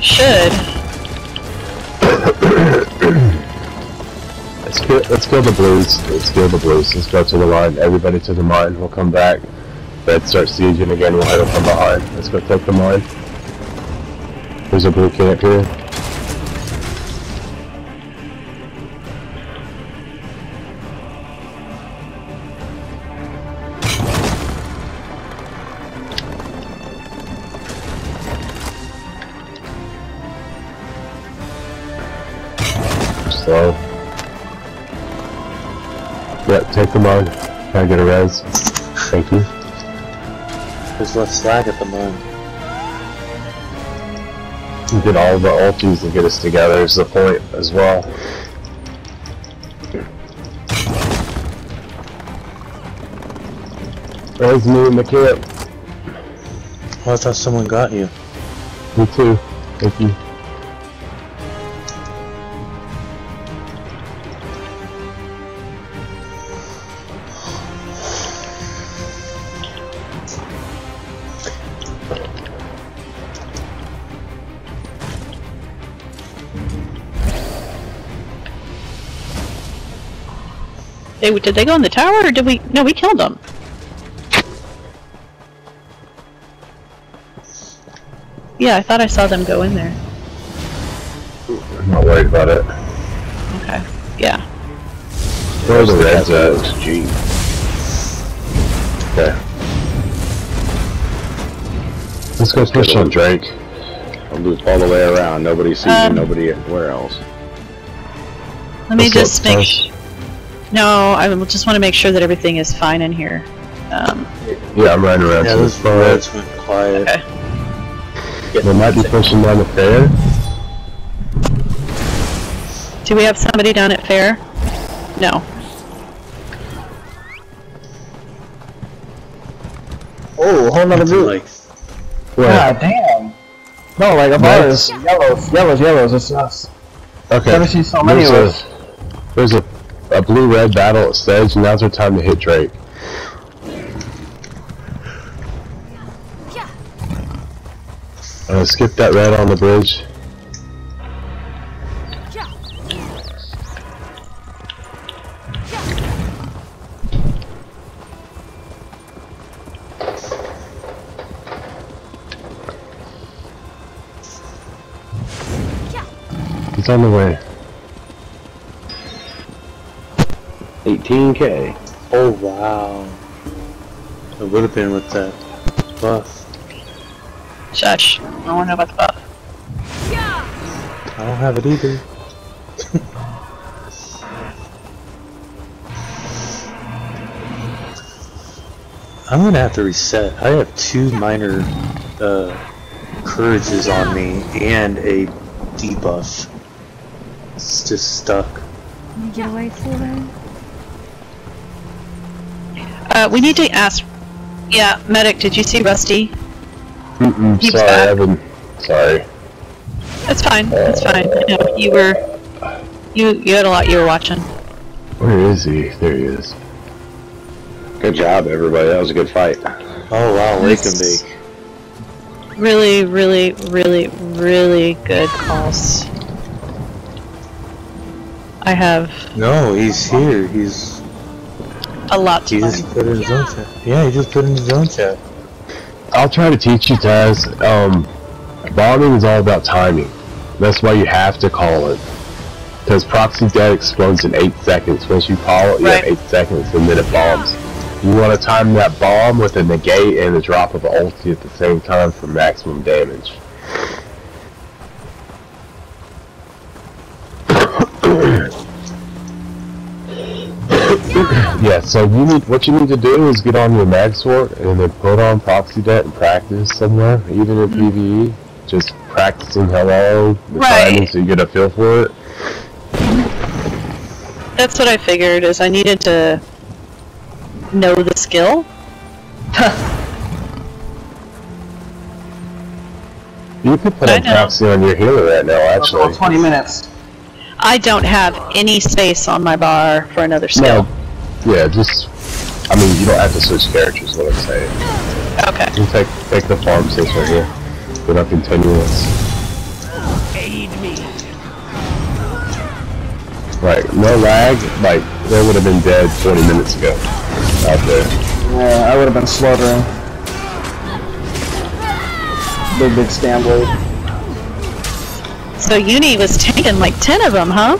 Should. Let's kill, let's kill the blues. Let's kill the blues. Let's go to the line. Everybody to the mine. We'll come back. Red start sieging again. We'll head up from behind. Let's go take the mine. There's a blue camp here. Slow. Yep, take the mine. Can I get a res? Thank you. There's less slag at the moment. Get all the ultis and get us together is the point as well. Res me in the camp. Oh, I thought someone got you. Me too. Thank you. They, did they go in the tower or did we? No, we killed them. Yeah, I thought I saw them go in there. I'm not worried about it. Okay. Yeah. Where are the reds at? Gee. Okay. Let's go push on Drake. I'll loop all the way around. Nobody sees Um, you, nobody anywhere else. Let me Let's just look make. First. Sh- no, I just want to make sure that everything is fine in here. Um, Yeah, I'm riding around Yeah, to the those front. reds quiet. okay. They might be pushing down the fair. Do we have somebody down at fair? No. Oh, whole nother group. Like, Where? God damn. No, like above Reds? us. Yellows, yellows, yellows. It's us. Okay. Never seen so many there's of a, us. There's a, a blue-red battle at Sedge. Now's our time to hit Drake. Uh, skip that red on the bridge. He's on the way. 18k. oh wow. It would have been with that buff. Shush. I don't know about the buff. I don't have it either. I'm gonna have to reset. I have two minor uh, courages on me and a debuff. It's just stuck. Can you get away from them? Uh, we need to ask. Yeah, medic. Did you see Rusty? Mm-mm, He's sorry, back. Evan. Sorry. That's fine. That's fine. I know you were. You you had a lot you were watching. Where is he? There he is. Good job, everybody. That was a good fight. Oh wow, Lake and Yes. Bake. Really, really, really, really good calls. I have No, he's here. He's a lot to he just put in his own chat. Yeah, he just put in his own chat. I'll try to teach you, Taz. Um, bombing is all about timing. That's why you have to call it. Because proxy det explodes in 8 seconds. Once you call it, you Right. have 8 seconds and then it bombs. You want to time that bomb with a negate and a drop of ulti at the same time for maximum damage. yeah, so you need what you need to do is get on your mag sorc and then put on proxy det and practice somewhere, even in mm-hmm. PvE. Just practicing hello, the Right. timing so you get a feel for it. That's what I figured. Is I needed to know the skill. You could put I on proxy on your healer right now, Actually. actually. 20 minutes. I don't have any space on my bar for another skill. No, yeah, just. I mean, you don't have to switch characters, what I'm saying. Okay. You take, take the farm station right here. We're not continuous. Aid me. Like, no lag, like, they would have been dead 20 minutes ago. Out there. Yeah, I would have been slaughtering. Big, big stam blade. So Uni was taking like 10 of them, huh?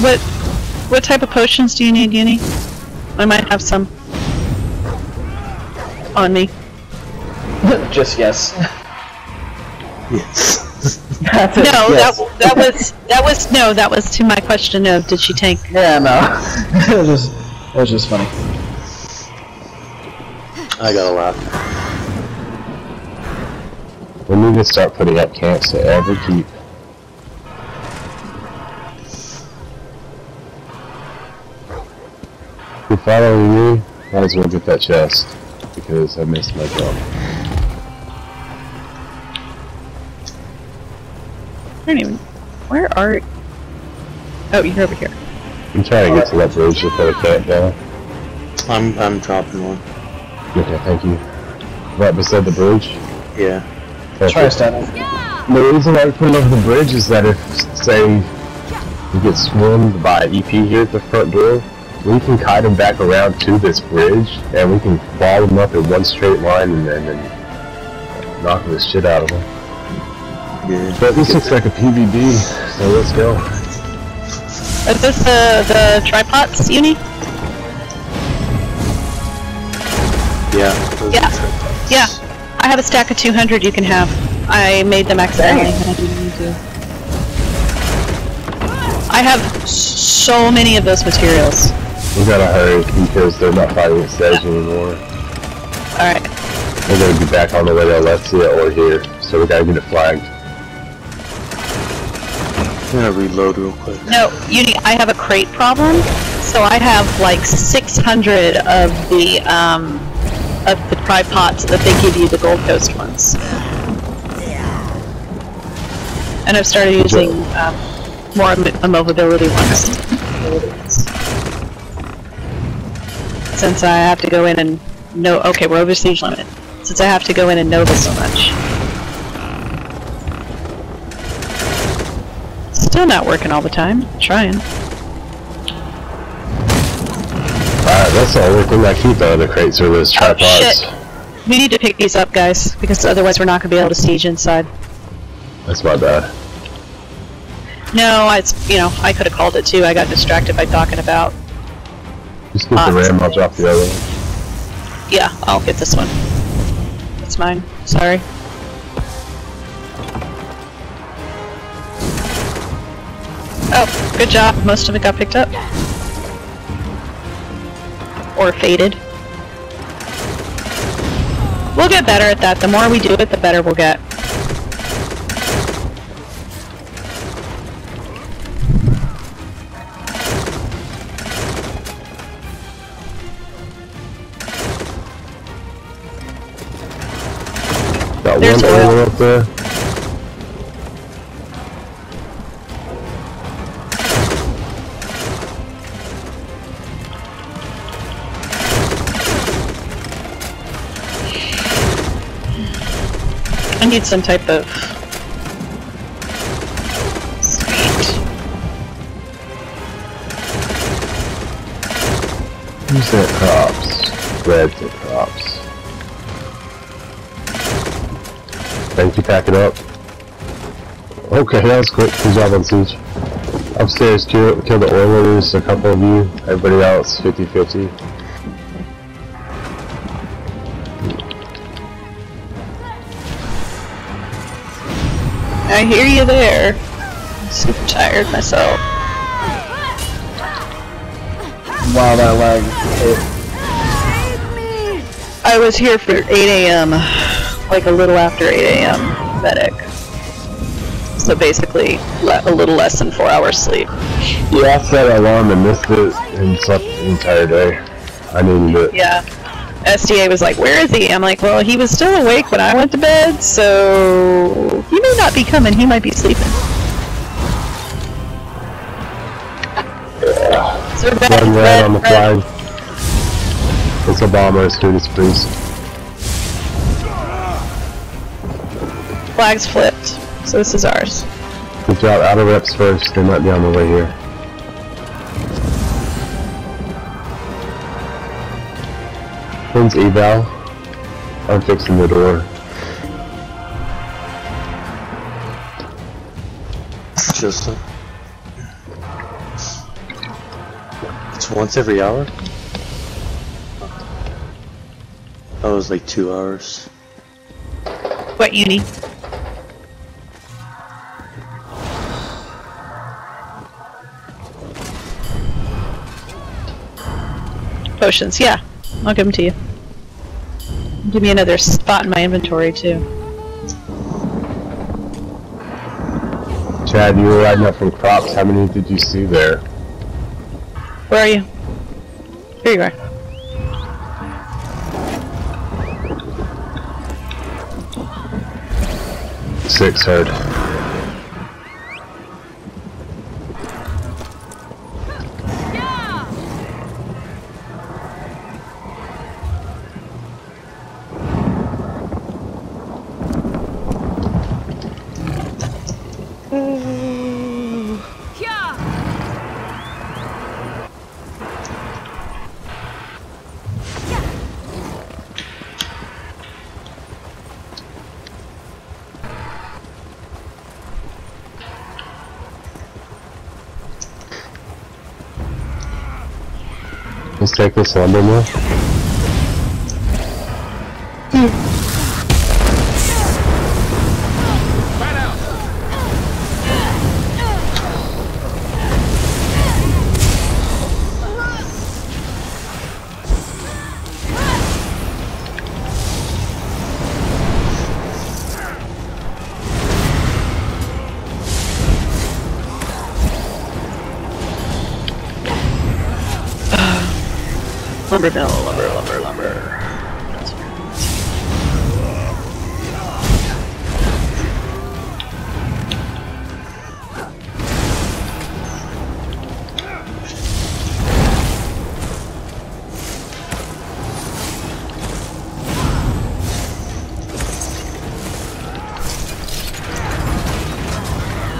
What what type of potions do you need, Uni? I might have some on me. Just yes. Yes. That's No, yes. that that was that was no, that was to my question of did she tank? Yeah, no. it was just, it was just funny. I got a laugh. We need to start putting up camps to ever keep. If you're following me, might as well get that chest. Because I missed my jump. I don't even where are Oh, you're over here. I'm trying to get to that bridge to put a camp down. I'm I'm dropping one. Okay, thank you. Right beside the bridge. Yeah. Perfect. Try standing. The reason I put it over the bridge is that if, say, we get swarmed by EP here at the front door, we can kite them back around to this bridge, and we can ball them up in one straight line and then and knock the shit out of them. Yeah. But this looks like a PVD, so let's go. Is this the the tripods, Uni? Yeah. Yeah. tripods. Yeah. I have a stack of 200 you can have. I made them accidentally. and I didn't mean to. I have so many of those materials. We gotta hurry because they're not fighting at Sedge anymore. Alright. They're gonna be back on the way to Alessia or here, so we gotta get it flagged. I'm gonna reload real quick. No, Uni, I have a crate problem. So I have like 600 of the, um, of the tripods that they give you, the Gold Coast ones. And I've started using, um, more m- mobility ones. Since I have to go in and know, okay, we're over siege limit. Since I have to go in and know this so much. Still not working all the time. Trying. Alright, that's the only thing I keep out of the crates are those oh, tripods. Oh, shit. We need to pick these up, guys, because otherwise we're not going to be able to siege inside. That's my bad. No, it's, you know, I could have called it too. I got distracted by talking about. Just get the ram, I'll drop the other one. Yeah, I'll get this one. It's mine. Sorry. Oh, good job. Most of it got picked up. Or faded. We'll get better at that. The more we do it, the better we'll get. Got There's one oil. up there. I need some type of sweet. Who's that crops? Red to crops. Thank you, pack it up. Okay, that was quick. Good job on siege. Upstairs, kill, kill the oilers, a couple of you. Everybody else, 50-50. I hear you there. I'm super tired myself. Wow, that lag. It, I was here for 8 a.m. Like a little after 8 a.m. medic. So basically, le- a little less than four hours sleep. Yeah, I set an alarm and missed it and slept the entire day. I needed it. Yeah. SDA was like, where is he? I'm like, well, he was still awake when I went to bed, so he may not be coming. He might be sleeping. So red, red red, on the red. flag. It's Obama soon as please. Flags flipped, so this is ours. Good job. Outer reps first. They might be on the way here. When's eval? I'm fixing the door. Just a... It's once every hour? Oh, that was like two hours. What uni? Potions, yeah. I'll give them to you. Give me another spot in my inventory too. Chad, you were riding up from crops. How many did you see there? Where are you? Here you are. Six heard. Let's take this lumber mill. Lumber mill, lumber, lumber, lumber.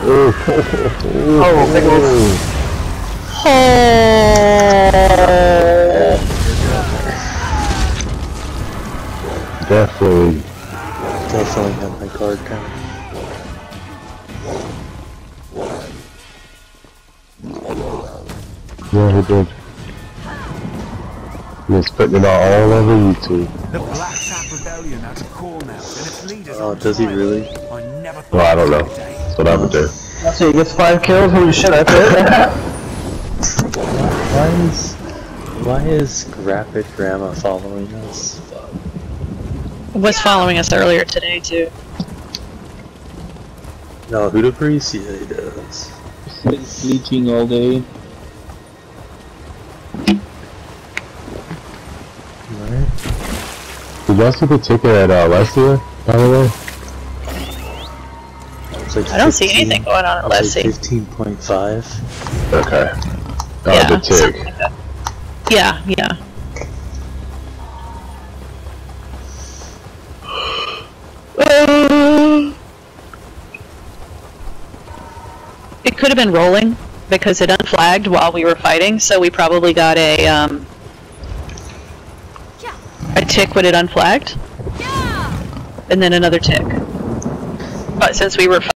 Oh, oh, oh, oh. pickles. Definitely. Definitely have my card count. Yeah, he did. He's putting it all, all over YouTube. The Black Tap Rebellion has a call now, and its leaders Oh, does he really? I never Well, I don't know. I'd say. That's what I would do. That's it, he gets five kills. Holy shit, I bet. Why is... Why is Rapid Grandma following us? Fuck. Was following us earlier today too. No, Huda Priest? appreciate he does. Sleeping all day. Alright. Did y'all see the ticket at uh, Leslie, by the way? Like I don't see anything going on at it's like 15.5. Okay. Oh, yeah, the tick. like. Yeah, yeah. Been rolling because it unflagged while we were fighting, so we probably got a um, a tick when it unflagged, and then another tick. But since we were